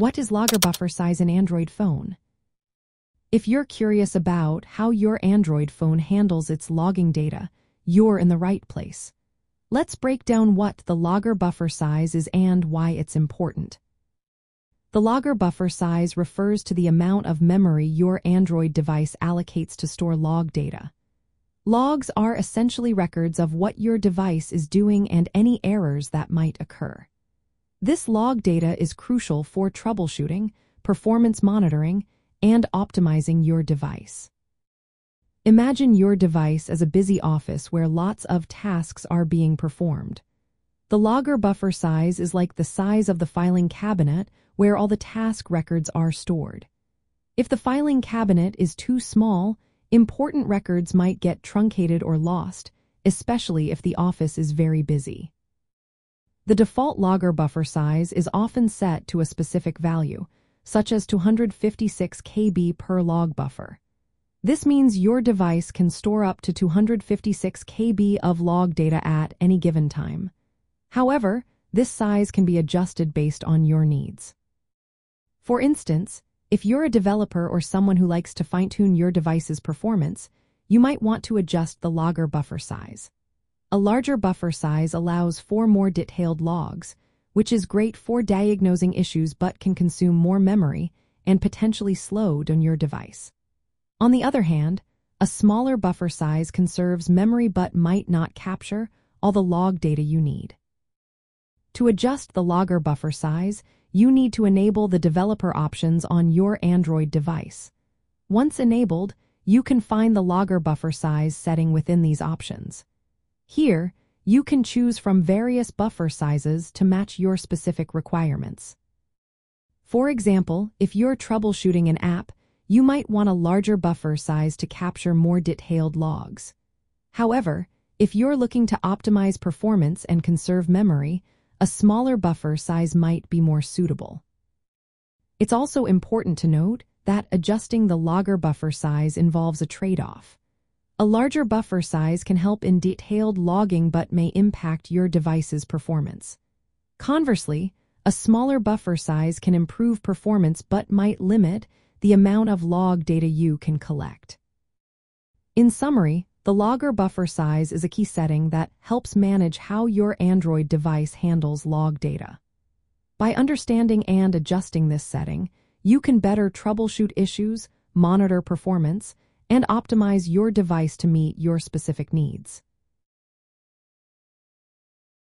What is logger buffer size in Android phone? If you're curious about how your Android phone handles its logging data, you're in the right place. Let's break down what the logger buffer size is and why it's important. The logger buffer size refers to the amount of memory your Android device allocates to store log data. Logs are essentially records of what your device is doing and any errors that might occur. This log data is crucial for troubleshooting, performance monitoring, and optimizing your device. Imagine your device as a busy office where lots of tasks are being performed. The logger buffer size is like the size of the filing cabinet where all the task records are stored. If the filing cabinet is too small, important records might get truncated or lost, especially if the office is very busy. The default logger buffer size is often set to a specific value, such as 256 KB per log buffer. This means your device can store up to 256 KB of log data at any given time. However, this size can be adjusted based on your needs. For instance, if you're a developer or someone who likes to fine-tune your device's performance, you might want to adjust the logger buffer size. A larger buffer size allows for more detailed logs, which is great for diagnosing issues but can consume more memory and potentially slow down your device. On the other hand, a smaller buffer size conserves memory but might not capture all the log data you need. To adjust the logger buffer size, you need to enable the developer options on your Android device. Once enabled, you can find the logger buffer size setting within these options. Here, you can choose from various buffer sizes to match your specific requirements. For example, if you're troubleshooting an app, you might want a larger buffer size to capture more detailed logs. However, if you're looking to optimize performance and conserve memory, a smaller buffer size might be more suitable. It's also important to note that adjusting the logger buffer size involves a trade-off. A larger buffer size can help in detailed logging but may impact your device's performance. Conversely, a smaller buffer size can improve performance but might limit the amount of log data you can collect. In summary, the logger buffer size is a key setting that helps manage how your Android device handles log data. By understanding and adjusting this setting, you can better troubleshoot issues, monitor performance, and optimize your device to meet your specific needs.